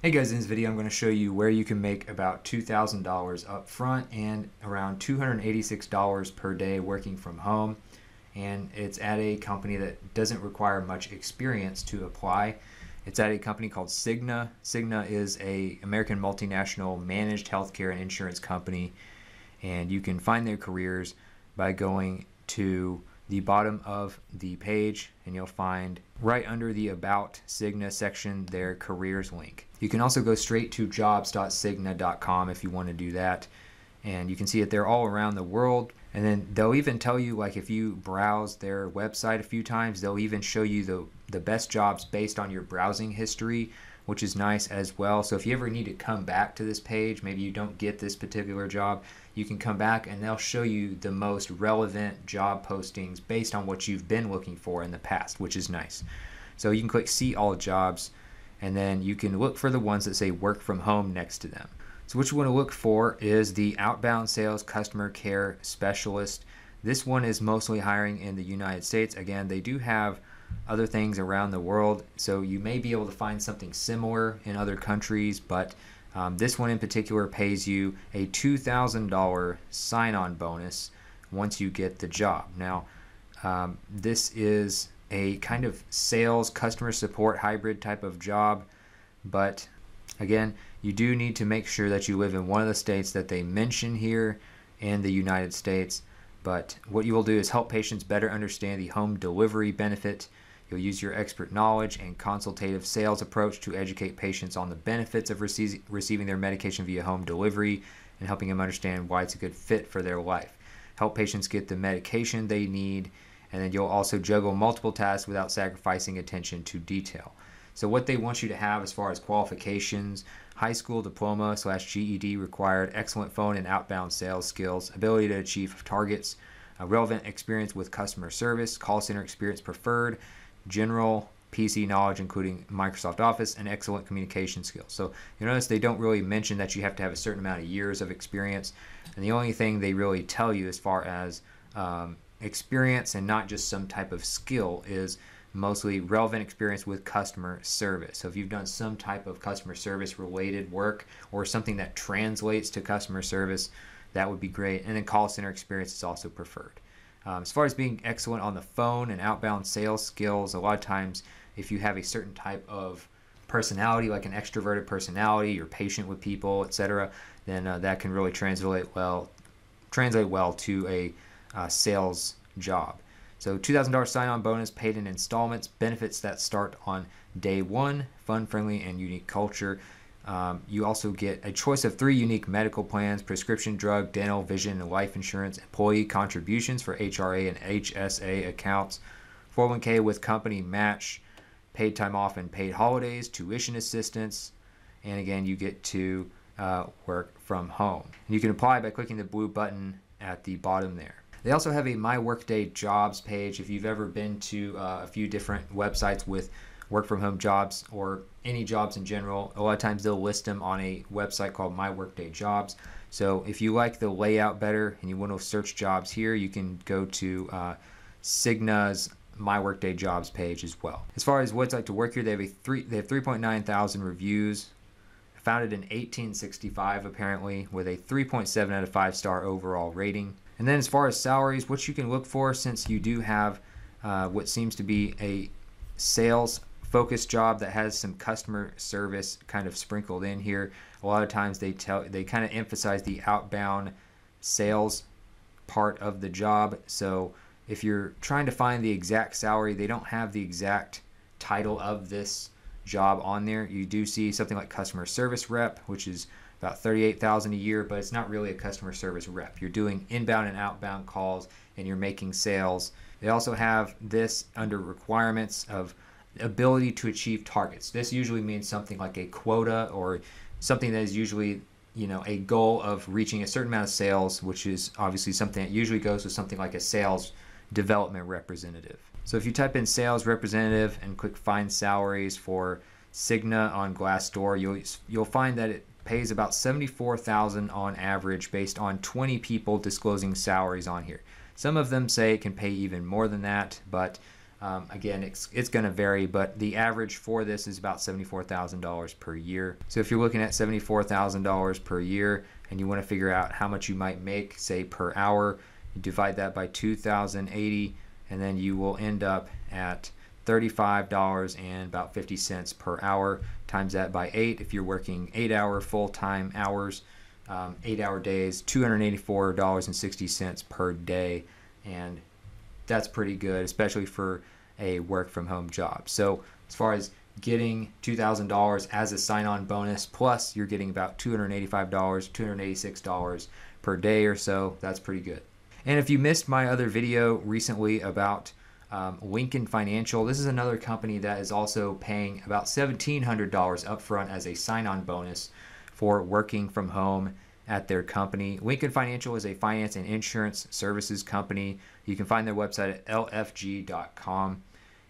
Hey guys, in this video I'm going to show you where you can make about $2,000 up front and around $286 per day working from home. And it's at a company that doesn't require much experience to apply. It's at a company called Cigna. Cigna is a American multinational managed healthcare and insurance company. And you can find their careers by going to the bottom of the page and you'll find right under the About Cigna section their careers link. You can also go straight to jobs.cigna.com if you want to do that. And you can see it they're all around the world. And then they'll even tell you, like if you browse their website a few times, they'll even show you the, the best jobs based on your browsing history, which is nice as well. So if you ever need to come back to this page, maybe you don't get this particular job, you can come back and they'll show you the most relevant job postings based on what you've been looking for in the past, which is nice. So you can click see all jobs and then you can look for the ones that say work from home next to them. So what you want to look for is the outbound sales customer care specialist. This one is mostly hiring in the United States. Again, they do have other things around the world, so you may be able to find something similar in other countries, but um, this one in particular pays you a $2,000 sign-on bonus once you get the job. Now, um, this is a kind of sales customer support hybrid type of job. But again you do need to make sure that you live in one of the states that they mention here in the United States. But what you will do is help patients better understand the home delivery benefit. You'll use your expert knowledge and consultative sales approach to educate patients on the benefits of rece receiving their medication via home delivery and helping them understand why it's a good fit for their life. Help patients get the medication they need and then you'll also juggle multiple tasks without sacrificing attention to detail. So what they want you to have as far as qualifications, high school diploma slash GED required, excellent phone and outbound sales skills, ability to achieve targets, relevant experience with customer service, call center experience preferred, general PC knowledge, including Microsoft Office, and excellent communication skills. So you notice they don't really mention that you have to have a certain amount of years of experience, and the only thing they really tell you as far as um, experience and not just some type of skill is mostly relevant experience with customer service. So if you've done some type of customer service related work or something that translates to customer service, that would be great. And then call center experience is also preferred. Um, as far as being excellent on the phone and outbound sales skills, a lot of times if you have a certain type of personality, like an extroverted personality, you're patient with people, etc., then uh, that can really translate well, translate well to a uh, sales job. So $2,000 sign-on bonus paid in installments, benefits that start on day one, fun-friendly and unique culture. Um, you also get a choice of three unique medical plans, prescription drug, dental, vision, and life insurance, employee contributions for HRA and HSA accounts, 401k with company match, paid time off and paid holidays, tuition assistance, and again, you get to uh, work from home. And you can apply by clicking the blue button at the bottom there. They also have a My Workday Jobs page. If you've ever been to uh, a few different websites with work from home jobs or any jobs in general, a lot of times they'll list them on a website called My Workday Jobs. So if you like the layout better and you want to search jobs here, you can go to uh, Cigna's My Workday Jobs page as well. As far as what like to work here, they have a three they have 3.9 thousand reviews. Founded in 1865, apparently, with a 3.7 out of 5 star overall rating. And then as far as salaries, what you can look for since you do have uh, what seems to be a sales focused job that has some customer service kind of sprinkled in here. A lot of times they tell they kind of emphasize the outbound sales part of the job. So if you're trying to find the exact salary, they don't have the exact title of this job on there. You do see something like customer service rep, which is about 38,000 a year, but it's not really a customer service rep. You're doing inbound and outbound calls and you're making sales. They also have this under requirements of ability to achieve targets. This usually means something like a quota or something that is usually you know a goal of reaching a certain amount of sales, which is obviously something that usually goes with something like a sales development representative. So if you type in sales representative and click find salaries for Cigna on Glassdoor, you'll you'll find that it pays about 74,000 on average based on 20 people disclosing salaries on here. Some of them say it can pay even more than that, but Um, again, it's, it's going to vary, but the average for this is about $74,000 per year. So if you're looking at $74,000 per year and you want to figure out how much you might make, say per hour, you divide that by 2,080 and then you will end up at $35 and about 50 cents per hour. Times that by eight if you're working eight hour full time hours, um, eight hour days, $284.60 per day. And that's pretty good, especially for a work from home job. So as far as getting $2,000 as a sign-on bonus, plus you're getting about $285, $286 per day or so, that's pretty good. And if you missed my other video recently about um, Lincoln Financial, this is another company that is also paying about $1,700 upfront as a sign-on bonus for working from home at their company. Lincoln Financial is a finance and insurance services company. You can find their website at lfg.com.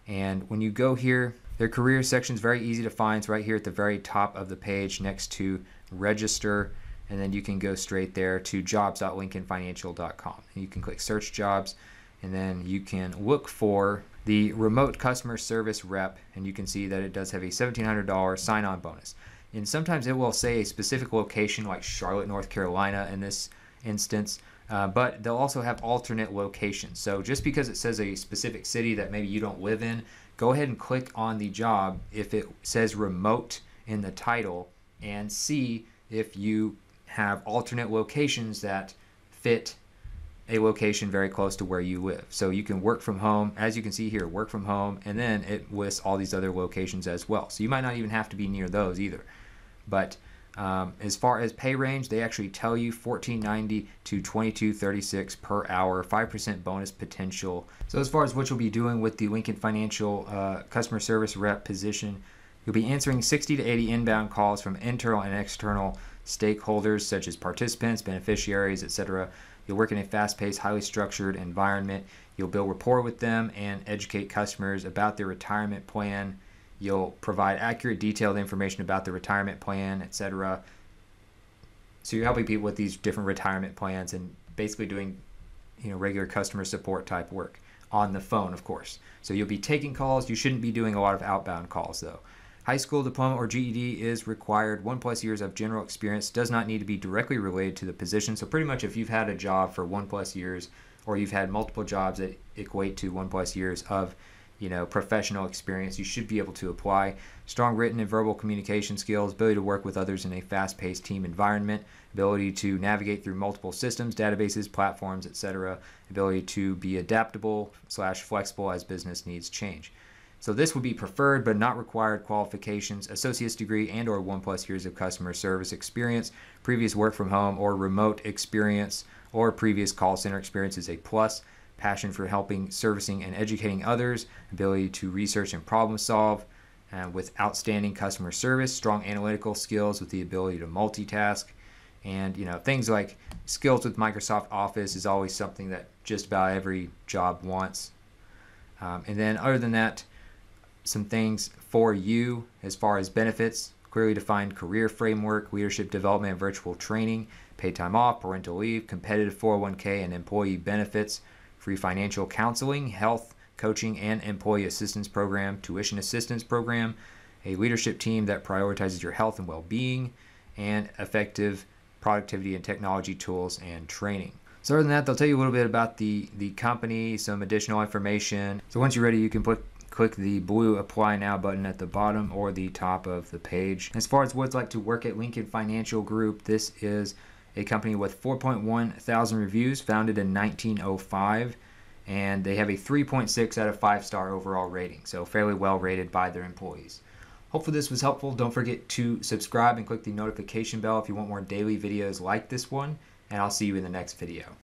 And when you go here, their career section is very easy to find. It's right here at the very top of the page next to register. And then you can go straight there to jobs.lincolnfinancial.com. You can click search jobs and then you can look for the remote customer service rep and you can see that it does have a $1,700 sign-on bonus and sometimes it will say a specific location like Charlotte, North Carolina in this instance, uh, but they'll also have alternate locations. So just because it says a specific city that maybe you don't live in, go ahead and click on the job if it says remote in the title and see if you have alternate locations that fit a location very close to where you live. So you can work from home, as you can see here, work from home, and then it lists all these other locations as well. So you might not even have to be near those either. But um, as far as pay range, they actually tell you 14.90 to 22.36 per hour, 5% bonus potential. So as far as what you'll be doing with the Lincoln Financial uh, customer service rep position, you'll be answering 60 to 80 inbound calls from internal and external stakeholders such as participants, beneficiaries, etc. You'll work in a fast-paced, highly structured environment. You'll build rapport with them and educate customers about their retirement plan You'll provide accurate, detailed information about the retirement plan, etc. So you're helping people with these different retirement plans and basically doing, you know, regular customer support type work on the phone, of course. So you'll be taking calls. You shouldn't be doing a lot of outbound calls though. High school diploma or GED is required. One plus years of general experience does not need to be directly related to the position. So pretty much if you've had a job for one plus years or you've had multiple jobs that equate to one plus years of you know, professional experience, you should be able to apply. Strong written and verbal communication skills, ability to work with others in a fast-paced team environment, ability to navigate through multiple systems, databases, platforms, etc. Ability to be adaptable slash flexible as business needs change. So this would be preferred but not required qualifications, associate's degree and or one plus years of customer service experience, previous work from home or remote experience, or previous call center experience is a plus passion for helping, servicing, and educating others, ability to research and problem solve, uh, with outstanding customer service, strong analytical skills with the ability to multitask, and you know things like skills with Microsoft Office is always something that just about every job wants. Um, and then other than that, some things for you as far as benefits, clearly defined career framework, leadership development, virtual training, paid time off, parental leave, competitive 401k, and employee benefits free financial counseling, health, coaching, and employee assistance program, tuition assistance program, a leadership team that prioritizes your health and well being, and effective productivity and technology tools and training. So other than that, they'll tell you a little bit about the, the company, some additional information. So once you're ready, you can put click the blue apply now button at the bottom or the top of the page. As far as what it's like to work at Lincoln Financial Group, this is a company with 4.1 thousand reviews, founded in 1905, and they have a 3.6 out of 5 star overall rating, so fairly well rated by their employees. Hopefully this was helpful. Don't forget to subscribe and click the notification bell if you want more daily videos like this one, and I'll see you in the next video.